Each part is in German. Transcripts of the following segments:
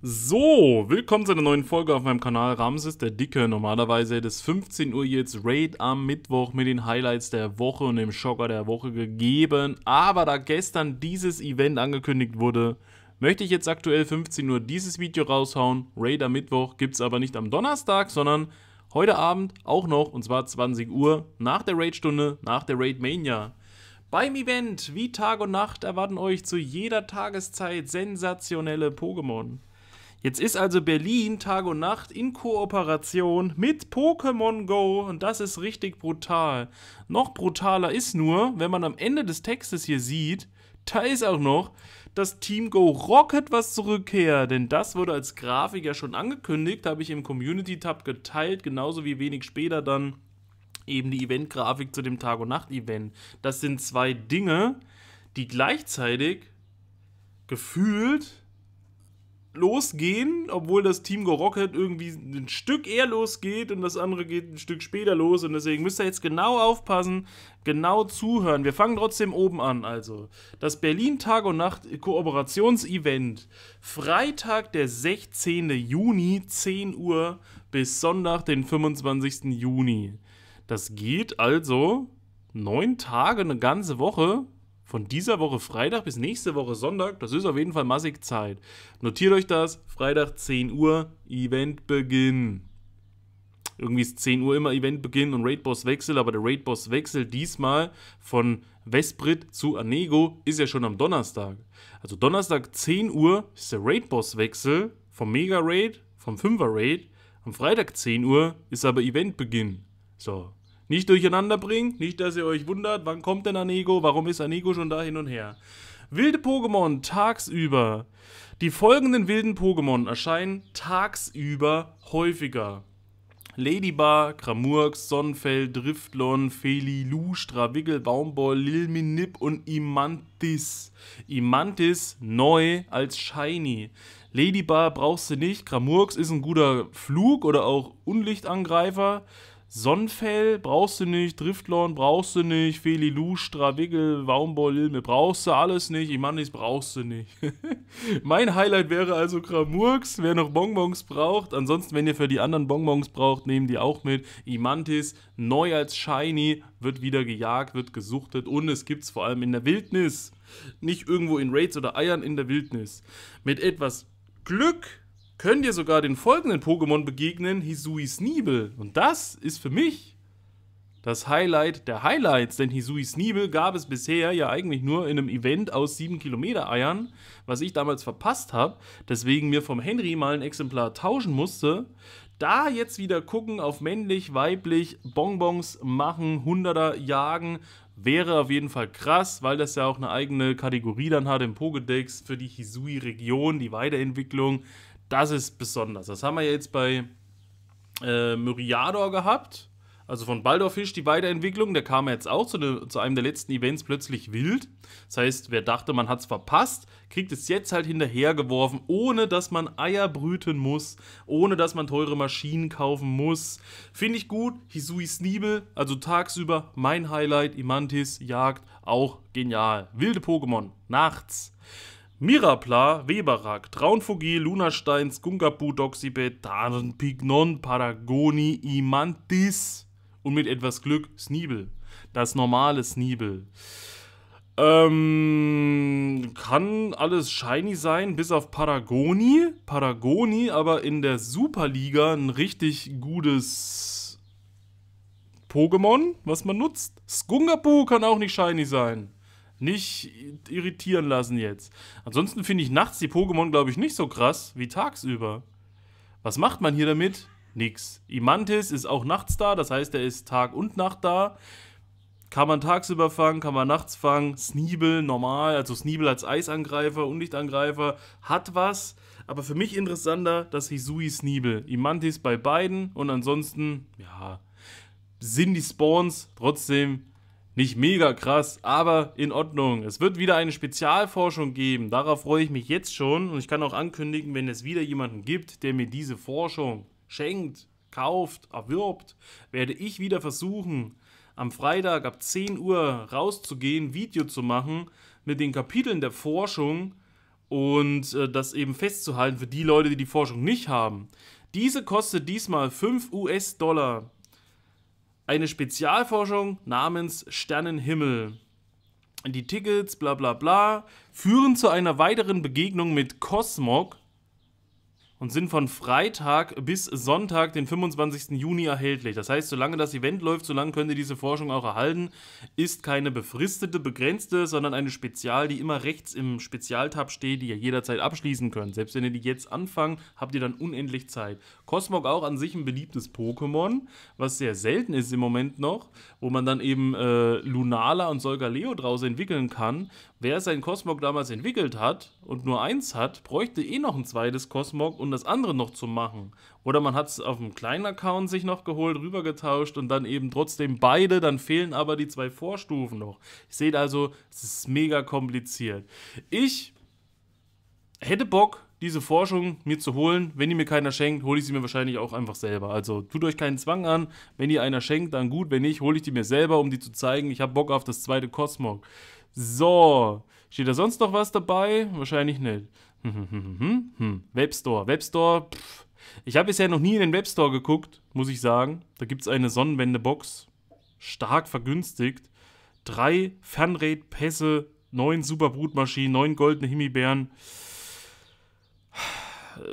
So, willkommen zu einer neuen Folge auf meinem Kanal Ramses der Dicke. Normalerweise hätte es 15 Uhr jetzt Raid am Mittwoch mit den Highlights der Woche und dem Schocker der Woche gegeben. Aber da gestern dieses Event angekündigt wurde, möchte ich jetzt aktuell 15 Uhr dieses Video raushauen. Raid am Mittwoch gibt es aber nicht am Donnerstag, sondern heute Abend auch noch und zwar 20 Uhr nach der Raid-Stunde, nach der Raid Mania. Beim Event, wie Tag und Nacht, erwarten euch zu jeder Tageszeit sensationelle Pokémon. Jetzt ist also Berlin Tag und Nacht in Kooperation mit Pokémon Go und das ist richtig brutal. Noch brutaler ist nur, wenn man am Ende des Textes hier sieht, da ist auch noch das Team Go Rocket was zurückkehrt, denn das wurde als Grafik ja schon angekündigt, habe ich im Community Tab geteilt, genauso wie wenig später dann eben die Event-Grafik zu dem Tag- und Nacht-Event. Das sind zwei Dinge, die gleichzeitig gefühlt losgehen, obwohl das Team Go irgendwie ein Stück eher losgeht und das andere geht ein Stück später los und deswegen müsst ihr jetzt genau aufpassen, genau zuhören. Wir fangen trotzdem oben an, also. Das Berlin Tag und Nacht Kooperationsevent. Freitag, der 16. Juni, 10 Uhr bis Sonntag, den 25. Juni. Das geht also neun Tage, eine ganze Woche von dieser Woche Freitag bis nächste Woche Sonntag, das ist auf jeden Fall massig Zeit. Notiert euch das, Freitag 10 Uhr, Eventbeginn. Irgendwie ist 10 Uhr immer Eventbeginn und Raidboss-Wechsel, aber der Raidboss-Wechsel diesmal von Vesprit zu Anego ist ja schon am Donnerstag. Also Donnerstag 10 Uhr ist der Raidboss-Wechsel vom Mega-Raid, vom 5er-Raid. Am Freitag 10 Uhr ist aber Eventbeginn. So, nicht durcheinander bringen, nicht, dass ihr euch wundert, wann kommt denn Anego, warum ist Anego schon da hin und her. Wilde Pokémon tagsüber. Die folgenden wilden Pokémon erscheinen tagsüber häufiger. Ladybar, Kramurks, Sonnenfell, Driftlon, Felilu, Strawiggle, Baumball, Lilminip und Imantis. Imantis neu als Shiny. Ladybar brauchst du nicht, Kramurks ist ein guter Flug oder auch Unlichtangreifer. Sonnenfell brauchst du nicht, Driftlorn brauchst du nicht, Felilu, Strawiggle, Waumball, Ilme brauchst du alles nicht, Imanis brauchst du nicht. mein Highlight wäre also Kramurks, wer noch Bonbons braucht. Ansonsten, wenn ihr für die anderen Bonbons braucht, nehmen die auch mit. Imantis, neu als Shiny, wird wieder gejagt, wird gesuchtet und es gibt es vor allem in der Wildnis. Nicht irgendwo in Raids oder Eiern in der Wildnis. Mit etwas Glück könnt ihr sogar den folgenden Pokémon begegnen, Hisui Sneebel. Und das ist für mich das Highlight der Highlights, denn Hisui Sneebel gab es bisher ja eigentlich nur in einem Event aus 7 Kilometer Eiern, was ich damals verpasst habe, deswegen mir vom Henry mal ein Exemplar tauschen musste. Da jetzt wieder gucken auf männlich, weiblich, Bonbons machen, Hunderter jagen, wäre auf jeden Fall krass, weil das ja auch eine eigene Kategorie dann hat im Pokédex für die Hisui-Region, die Weiterentwicklung das ist besonders. Das haben wir jetzt bei äh, Myriador gehabt. Also von Baldorfisch die Weiterentwicklung, der kam jetzt auch zu, ne, zu, einem der letzten Events plötzlich wild. Das heißt, wer dachte, man hat es verpasst, kriegt es jetzt halt hinterhergeworfen, ohne dass man Eier brüten muss, ohne dass man teure Maschinen kaufen muss. Finde ich gut. Hisui Sneebel, also tagsüber mein Highlight. Imantis, Jagd, auch genial. Wilde Pokémon, nachts. Mirapla, Weberak, Traunvogel, Lunastein, Skungapu, Doxibet, Pignon, Paragoni, Imantis und mit etwas Glück Sneebel. Das normale Sneebel. Ähm, kann alles shiny sein, bis auf Paragoni. Paragoni, aber in der Superliga ein richtig gutes Pokémon, was man nutzt. Skungapu kann auch nicht shiny sein. Nicht irritieren lassen jetzt. Ansonsten finde ich nachts die Pokémon, glaube ich, nicht so krass wie tagsüber. Was macht man hier damit? Nix. Imantis ist auch nachts da, das heißt, er ist Tag und Nacht da. Kann man tagsüber fangen, kann man nachts fangen. Sneebel normal, also Sneebel als Eisangreifer, Unlichtangreifer, hat was. Aber für mich interessanter das Hisui Sneebel. Imantis bei beiden und ansonsten, ja, sind die Spawns trotzdem nicht mega krass, aber in Ordnung. Es wird wieder eine Spezialforschung geben. Darauf freue ich mich jetzt schon. Und ich kann auch ankündigen, wenn es wieder jemanden gibt, der mir diese Forschung schenkt, kauft, erwirbt, werde ich wieder versuchen, am Freitag ab 10 Uhr rauszugehen, Video zu machen mit den Kapiteln der Forschung und äh, das eben festzuhalten für die Leute, die die Forschung nicht haben. Diese kostet diesmal 5 US-Dollar. Eine Spezialforschung namens Sternenhimmel. Die Tickets, bla bla bla, führen zu einer weiteren Begegnung mit Cosmog, und sind von Freitag bis Sonntag, den 25. Juni, erhältlich. Das heißt, solange das Event läuft, solange könnt ihr diese Forschung auch erhalten. Ist keine befristete, begrenzte, sondern eine Spezial, die immer rechts im Spezialtab steht, die ihr jederzeit abschließen könnt. Selbst wenn ihr die jetzt anfangt, habt ihr dann unendlich Zeit. Cosmog auch an sich ein beliebtes Pokémon, was sehr selten ist im Moment noch, wo man dann eben äh, Lunala und Solgaleo draus entwickeln kann. Wer sein Cosmog damals entwickelt hat und nur eins hat, bräuchte eh noch ein zweites Cosmog, um das andere noch zu machen. Oder man hat es auf einem kleinen Account sich noch geholt, rübergetauscht und dann eben trotzdem beide, dann fehlen aber die zwei Vorstufen noch. Ihr seht also, es ist mega kompliziert. Ich hätte Bock, diese Forschung mir zu holen. Wenn ihr mir keiner schenkt, hole ich sie mir wahrscheinlich auch einfach selber. Also tut euch keinen Zwang an. Wenn ihr einer schenkt, dann gut. Wenn nicht, hole ich die mir selber, um die zu zeigen. Ich habe Bock auf das zweite Cosmog. So, steht da sonst noch was dabei? Wahrscheinlich nicht. Webstore. Webstore, ich habe bisher noch nie in den Webstore geguckt, muss ich sagen. Da gibt es eine Sonnenwende-Box. Stark vergünstigt. Drei Fernrate-Pässe, neun Superbrutmaschinen, neun goldene Himbeeren.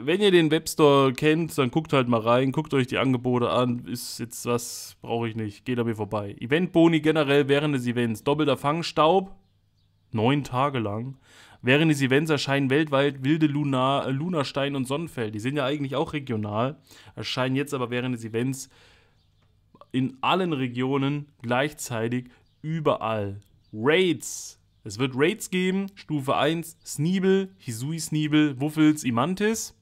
Wenn ihr den Webstore kennt, dann guckt halt mal rein, guckt euch die Angebote an. Ist jetzt was, brauche ich nicht, geht an mir vorbei. Eventboni generell während des Events. Doppelter Fangstaub, neun Tage lang. Während des Events erscheinen weltweit wilde Lunar, äh, und Sonnenfeld. Die sind ja eigentlich auch regional, erscheinen jetzt aber während des Events in allen Regionen gleichzeitig überall. Raids. Es wird Raids geben. Stufe 1, Sneebel, Hisui Sneebel, Wuffels, Imantis.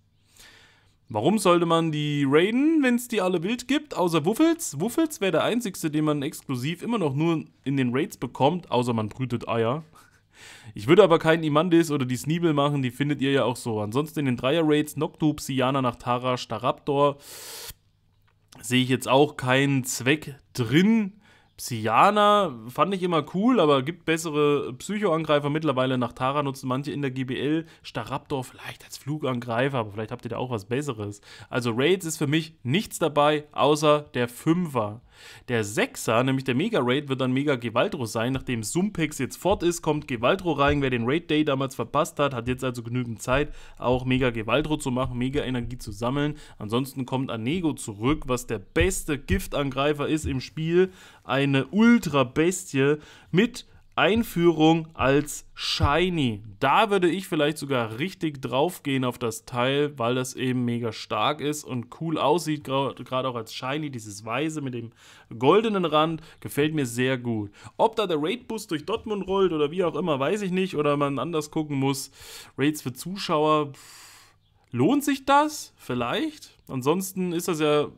Warum sollte man die raiden, wenn es die alle wild gibt, außer Wuffels? Wuffels wäre der einzigste, den man exklusiv immer noch nur in den Raids bekommt, außer man brütet Eier. Ich würde aber keinen Imandis oder die Sneebel machen, die findet ihr ja auch so. Ansonsten in den Dreier-Raids Noctu, Psyana, Nachtara, Staraptor sehe ich jetzt auch keinen Zweck drin. Psyana fand ich immer cool, aber gibt bessere Psychoangreifer mittlerweile. Nach Tara nutzen manche in der GBL. Staraptor vielleicht als Flugangreifer, aber vielleicht habt ihr da auch was Besseres. Also Raids ist für mich nichts dabei, außer der Fünfer. Der Sechser, nämlich der Mega Raid, wird dann Mega Gewaltro sein. Nachdem Sumpex jetzt fort ist, kommt Gewaltro rein. Wer den Raid Day damals verpasst hat, hat jetzt also genügend Zeit, auch Mega Gewaltro zu machen, Mega Energie zu sammeln. Ansonsten kommt Anego zurück, was der beste Giftangreifer ist im Spiel. Eine Ultra-Bestie mit Einführung als Shiny. Da würde ich vielleicht sogar richtig draufgehen auf das Teil, weil das eben mega stark ist und cool aussieht, gerade auch als Shiny. Dieses Weiße mit dem goldenen Rand gefällt mir sehr gut. Ob da der Raid-Bus durch Dortmund rollt oder wie auch immer, weiß ich nicht. Oder man anders gucken muss. Raids für Zuschauer. Lohnt sich das? Vielleicht. Ansonsten ist das ja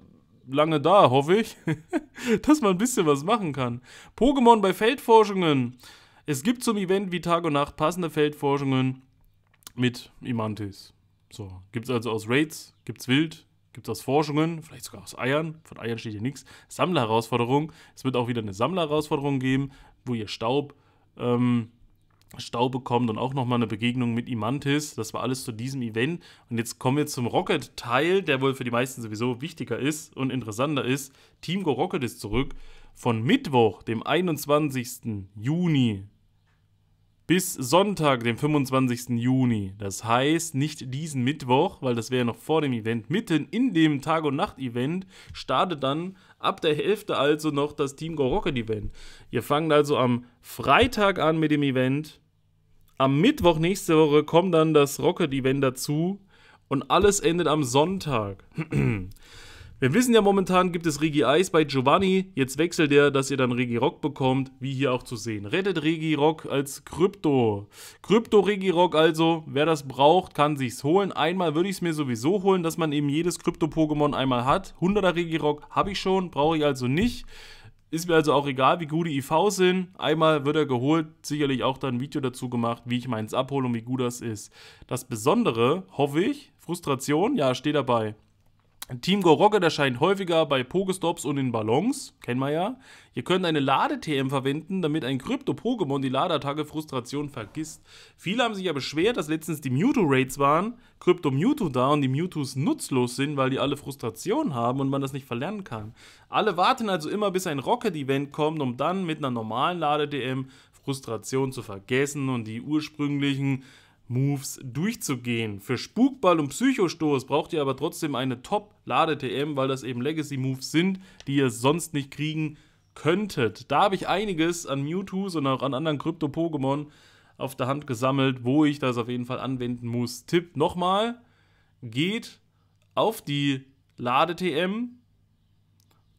lange da, hoffe ich, dass man ein bisschen was machen kann. Pokémon bei Feldforschungen. Es gibt zum Event wie Tag und Nacht passende Feldforschungen mit Imantis. So, gibt es also aus Raids, gibt es Wild, gibt es aus Forschungen, vielleicht sogar aus Eiern. Von Eiern steht hier nichts. Sammlerherausforderung. Es wird auch wieder eine Sammlerherausforderung geben, wo ihr Staub ähm, Stau bekommt und auch nochmal eine Begegnung mit Imantis. Das war alles zu diesem Event. Und jetzt kommen wir zum Rocket-Teil, der wohl für die meisten sowieso wichtiger ist und interessanter ist. Team Go Rocket ist zurück. Von Mittwoch, dem 21. Juni, bis Sonntag, dem 25. Juni. Das heißt, nicht diesen Mittwoch, weil das wäre noch vor dem Event. Mitten in dem Tag- und Nacht-Event startet dann ab der Hälfte also noch das Team Go Rocket Event. Ihr fangt also am Freitag an mit dem Event am Mittwoch nächste Woche kommt dann das Rocket-Event dazu und alles endet am Sonntag. Wir wissen ja momentan gibt es Regi Ice bei Giovanni. Jetzt wechselt er, dass ihr dann Regi Rock bekommt, wie hier auch zu sehen. Rettet Regi Rock als Krypto. Krypto Regi Rock also, wer das braucht, kann sich's holen. Einmal würde ich es mir sowieso holen, dass man eben jedes Krypto-Pokémon einmal hat. 100er Regi Rock habe ich schon, brauche ich also nicht. Ist mir also auch egal, wie gut die IVs sind. Einmal wird er geholt, sicherlich auch dann ein Video dazu gemacht, wie ich meins abhole und wie gut das ist. Das Besondere, hoffe ich, Frustration, ja, steht dabei. Team Go Rocket erscheint häufiger bei Pokestops und in Ballons, kennen wir ja. Ihr könnt eine Lade-TM verwenden, damit ein Krypto-Pokémon die Ladeattacke Frustration vergisst. Viele haben sich ja beschwert, dass letztens die Mewtwo-Raids waren, Krypto Mewtwo da und die Mewtwo's nutzlos sind, weil die alle Frustration haben und man das nicht verlernen kann. Alle warten also immer, bis ein Rocket-Event kommt, um dann mit einer normalen Lade-TM Frustration zu vergessen und die ursprünglichen Moves durchzugehen. Für Spukball und Psychostoß braucht ihr aber trotzdem eine Top-Lade-TM, weil das eben Legacy-Moves sind, die ihr sonst nicht kriegen könntet. Da habe ich einiges an Mewtwo's und auch an anderen Krypto-Pokémon auf der Hand gesammelt, wo ich das auf jeden Fall anwenden muss. Tipp nochmal, geht auf die Lade-TM,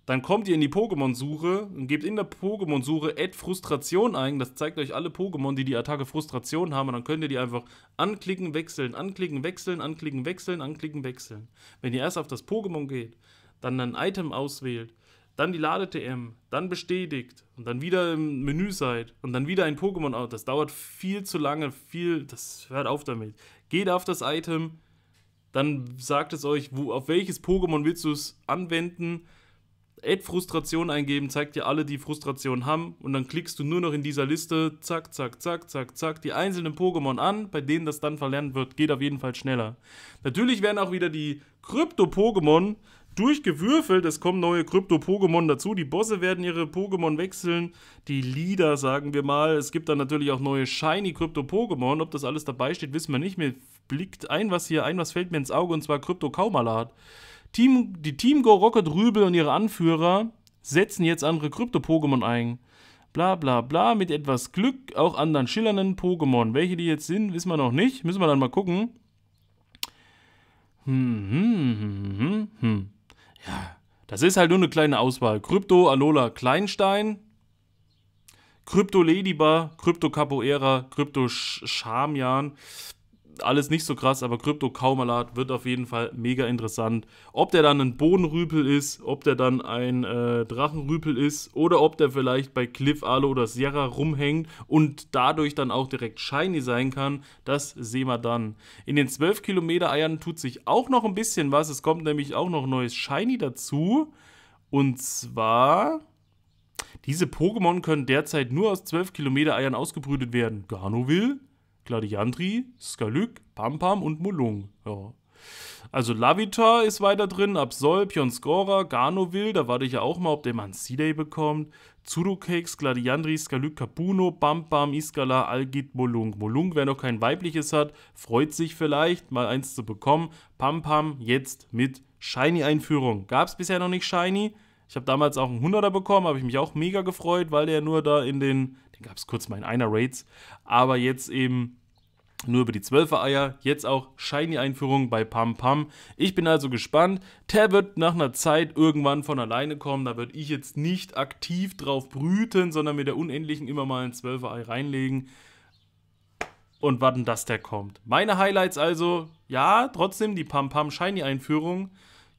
dann kommt ihr in die Pokémon-Suche und gebt in der Pokémon-Suche Add Frustration ein. Das zeigt euch alle Pokémon, die die Attacke Frustration haben. Und dann könnt ihr die einfach anklicken, wechseln, anklicken, wechseln, anklicken, wechseln, anklicken, wechseln. Wenn ihr erst auf das Pokémon geht, dann ein Item auswählt, dann die Lade-TM, dann bestätigt und dann wieder im Menü seid und dann wieder ein Pokémon. Das dauert viel zu lange, viel, das hört auf damit. Geht auf das Item, dann sagt es euch, wo, auf welches Pokémon willst du es anwenden Add Frustration eingeben, zeigt dir alle, die Frustration haben. Und dann klickst du nur noch in dieser Liste, zack, zack, zack, zack, zack, die einzelnen Pokémon an, bei denen das dann verlernt wird. Geht auf jeden Fall schneller. Natürlich werden auch wieder die Krypto-Pokémon durchgewürfelt. Es kommen neue Krypto-Pokémon dazu. Die Bosse werden ihre Pokémon wechseln. Die Leader, sagen wir mal. Es gibt dann natürlich auch neue Shiny Krypto-Pokémon. Ob das alles dabei steht, wissen wir nicht. Mir blickt ein, was hier ein, was fällt mir ins Auge, und zwar Krypto-Kaumalat. Team, die Team Go Rocket Rübel und ihre Anführer setzen jetzt andere Krypto-Pokémon ein. Bla bla bla, mit etwas Glück auch anderen schillernden Pokémon. Welche die jetzt sind, wissen wir noch nicht. Müssen wir dann mal gucken. Hm, hm, hm, hm, hm. Ja, das ist halt nur eine kleine Auswahl. Krypto Alola Kleinstein, Krypto Ladybar, Krypto Capoeira, Krypto Charmian alles nicht so krass, aber Krypto Kaumalat wird auf jeden Fall mega interessant. Ob der dann ein Bodenrüpel ist, ob der dann ein äh, Drachenrüpel ist oder ob der vielleicht bei Cliff Alo oder Sierra rumhängt und dadurch dann auch direkt shiny sein kann, das sehen wir dann. In den 12 Kilometer Eiern tut sich auch noch ein bisschen was. Es kommt nämlich auch noch neues Shiny dazu. Und zwar diese Pokémon können derzeit nur aus 12 Kilometer Eiern ausgebrütet werden. Garnoville, Gladiandri, Skalyk, Pampam und Mulung. Ja. Also Lavita ist weiter drin, Absol, Pionskora, Garnoville, da warte ich ja auch mal, ob der mal einen C-Day bekommt. Zurukeks, Gladiandri, Skalyk, Kapuno, Bam Iskala, Algit, Molung. Molung, wer noch kein weibliches hat, freut sich vielleicht, mal eins zu bekommen. Pampam jetzt mit Shiny-Einführung. Gab es bisher noch nicht Shiny. Ich habe damals auch einen 100er bekommen, habe ich mich auch mega gefreut, weil der nur da in den, den gab es kurz mal in einer Raids, aber jetzt eben nur über die 12er Eier, jetzt auch Shiny-Einführung bei Pam Pam. Ich bin also gespannt. Der wird nach einer Zeit irgendwann von alleine kommen. Da würde ich jetzt nicht aktiv drauf brüten, sondern mit der Unendlichen immer mal ein 12er Ei reinlegen und warten, dass der kommt. Meine Highlights also, ja, trotzdem die Pam Pam Shiny-Einführung.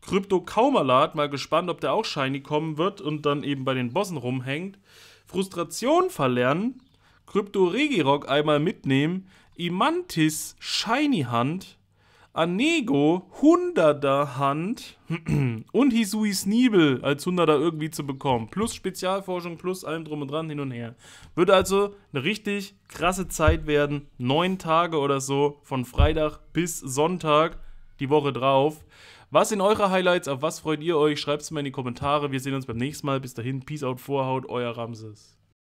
Krypto Kaumalat, mal gespannt, ob der auch Shiny kommen wird und dann eben bei den Bossen rumhängt. Frustration verlernen. Krypto Regirock einmal mitnehmen. Imantis Shiny Hand. Anego 100er Hand und Hisui Sneebel als 100er irgendwie zu bekommen. Plus Spezialforschung, plus allem drum und dran hin und her. Würde also eine richtig krasse Zeit werden. Neun Tage oder so, von Freitag bis Sonntag, die Woche drauf. Was sind eure Highlights? Auf was freut ihr euch? Schreibt es mal in die Kommentare. Wir sehen uns beim nächsten Mal. Bis dahin, Peace out, Vorhaut, euer Ramses.